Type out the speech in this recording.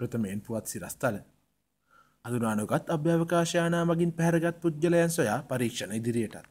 ප්‍රථමයෙන් පුවත් සිරස්ථල. අදුනානුගත් අභ්‍යවකාශයානා මගින් පැහැරගත් පුද්ගලයන් සොයා පරීක්ෂණ ඉදිරියටත්.